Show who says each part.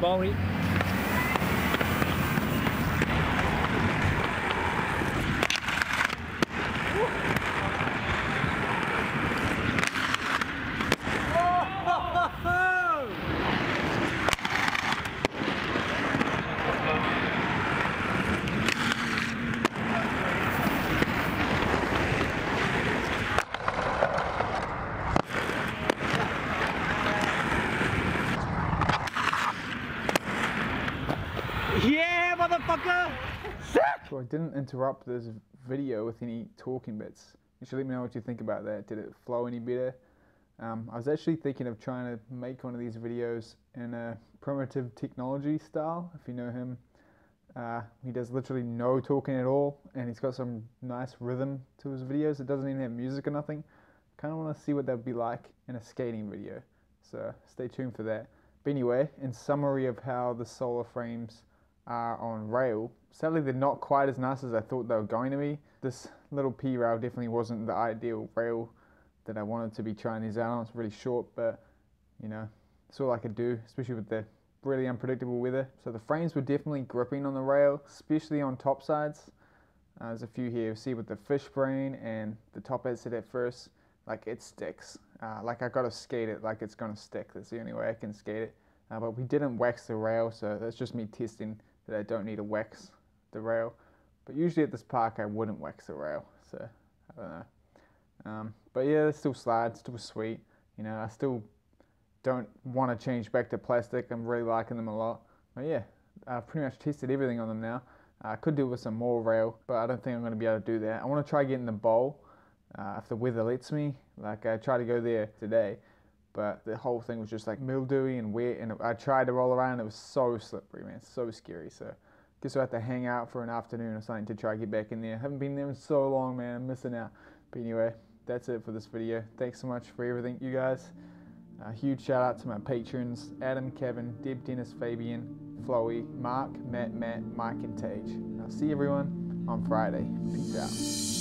Speaker 1: Yeah, Bowie. Yeah, motherfucker!
Speaker 2: So I didn't interrupt this video with any talking bits. You should let me know what you think about that. Did it flow any better? Um, I was actually thinking of trying to make one of these videos in a primitive technology style. If you know him, uh, he does literally no talking at all, and he's got some nice rhythm to his videos. It doesn't even have music or nothing. Kind of want to see what that'd be like in a skating video. So stay tuned for that. But anyway, in summary of how the Sola frames are on rail. Sadly, they're not quite as nice as I thought they were going to be. This little P rail definitely wasn't the ideal rail that I wanted to be trying these out on. It's really short, but you know, it's all I could do, especially with the really unpredictable weather. So the frames were definitely gripping on the rail, especially on top sides. Uh, there's a few here. See with the fish brain and the top head set at first, like it sticks. Uh, like I gotta skate it like it's gonna stick. That's the only way I can skate it. Uh, but we didn't wax the rail, so that's just me testing that I don't need to wax the rail. But usually at this park, I wouldn't wax the rail, so I don't know. Um, but yeah, it still slides, still sweet. You know, I still don't want to change back to plastic. I'm really liking them a lot. But yeah, I've pretty much tested everything on them now. I could do with some more rail, but I don't think I'm going to be able to do that. I want to try getting the bowl uh, if the weather lets me. Like I tried to go there today, but the whole thing was just like mildewy and wet. And I tried to roll around, it was so slippery, man, so scary. So guess I had to hang out for an afternoon or something to try to get back in there. haven't been there in so long, man. I'm missing out. But anyway, that's it for this video. Thanks so much for everything, you guys. A huge shout out to my patrons Adam, Kevin, Deb, Dennis, Fabian, Floey, Mark, Matt, Matt, Mike, and Tage. I'll see everyone on Friday. Peace out.